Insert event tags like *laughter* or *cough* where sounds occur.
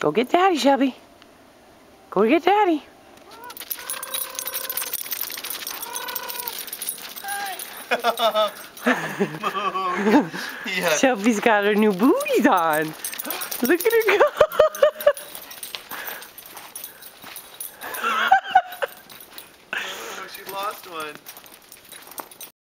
Go get Daddy, Shelby. Go get Daddy. *laughs* yeah. Shelby's got her new booties on. Look at her go. oh, she lost one.